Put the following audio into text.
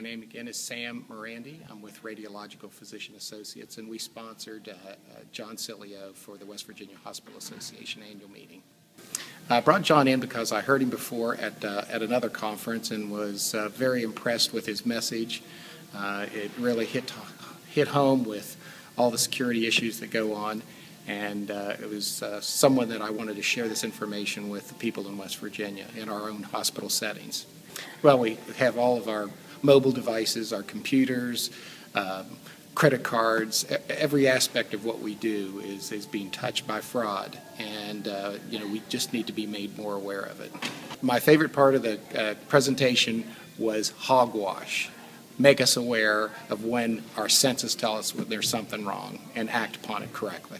My name again is Sam Morandi. I'm with Radiological Physician Associates, and we sponsored uh, uh, John Sileo for the West Virginia Hospital Association annual meeting. I brought John in because I heard him before at, uh, at another conference and was uh, very impressed with his message. Uh, it really hit, hit home with all the security issues that go on, and uh, it was someone that I wanted to share this information with the people in West Virginia in our own hospital settings. Well, we have all of our mobile devices, our computers, um, credit cards, every aspect of what we do is, is being touched by fraud. And, uh, you know, we just need to be made more aware of it. My favorite part of the uh, presentation was hogwash. Make us aware of when our senses tell us there's something wrong and act upon it correctly.